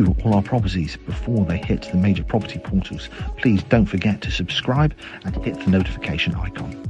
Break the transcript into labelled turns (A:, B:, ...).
A: review all our properties before they hit the major property portals, please don't forget to subscribe and hit the notification icon.